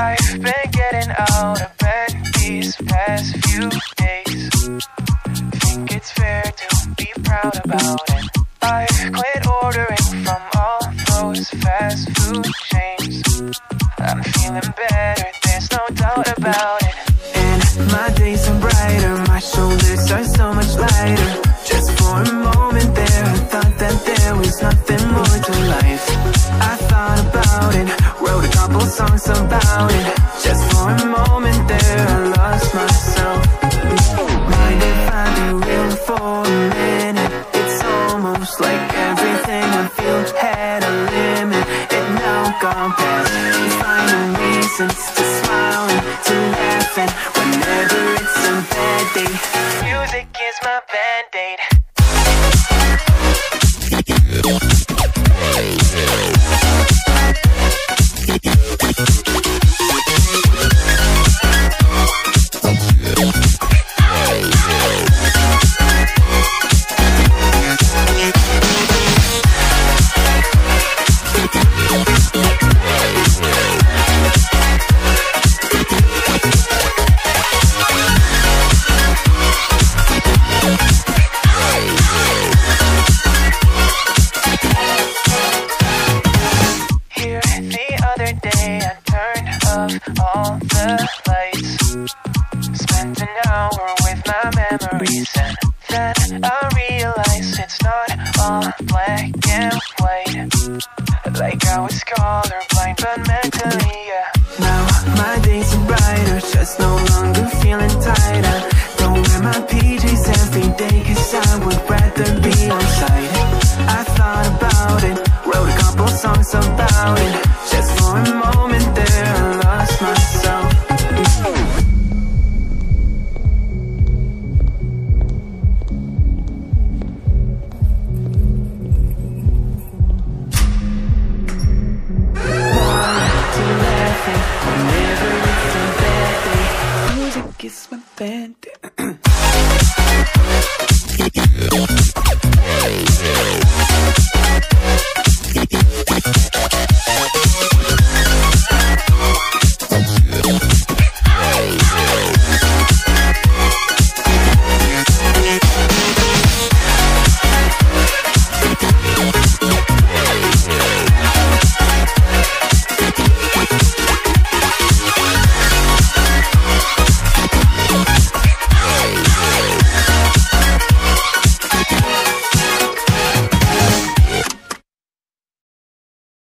I've been getting out of bed these past few days. Think it's fair to be proud about it. I've quit ordering from all those fast food chains. I'm feeling better, there's no doubt about it. And my days are brighter, my shoulders are so much lighter. Just for a moment there, I thought that there was nothing more to life. I songs about it. Just for a moment there, I lost myself. Mind if I be real for a minute? It's almost like everything I feel had a limit. It now gone past. Finding reasons to day I turned off all the lights. Spent an hour with my memories and then I realized it's not all black and white. Like I was colorblind but mentally, yeah. Now my days are brighter, just no longer feeling tighter. Don't wear my PJs every day cause I would rather be on site. I thought about it, wrote a couple songs about it que my mantente.